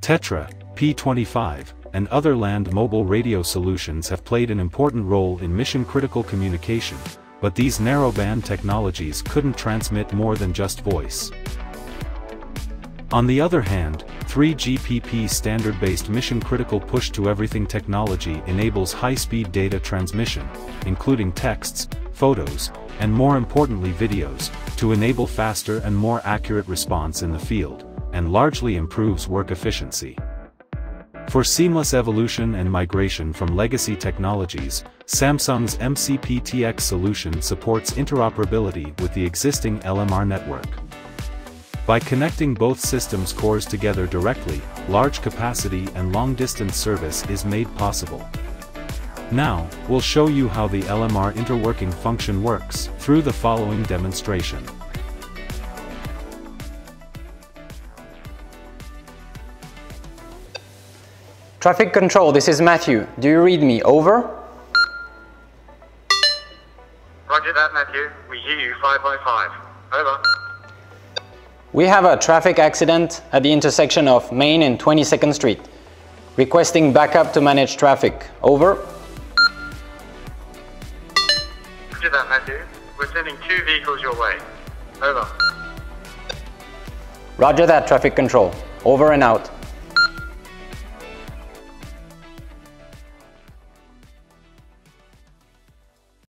Tetra, P25, and other land mobile radio solutions have played an important role in mission-critical communication, but these narrowband technologies couldn't transmit more than just voice. On the other hand, 3GPP standard-based mission-critical push-to-everything technology enables high-speed data transmission, including texts, photos, and more importantly videos, to enable faster and more accurate response in the field, and largely improves work efficiency. For seamless evolution and migration from legacy technologies, Samsung's MCP-TX solution supports interoperability with the existing LMR network. By connecting both systems cores together directly, large capacity and long-distance service is made possible. Now, we'll show you how the LMR interworking function works, through the following demonstration. Traffic control, this is Matthew. Do you read me? Over? Roger that, Matthew. We hear you 5 by 5. Over. We have a traffic accident at the intersection of Main and 22nd Street. Requesting backup to manage traffic. Over? Roger that, Matthew. We're sending two vehicles your way. Over. Roger that, traffic control. Over and out.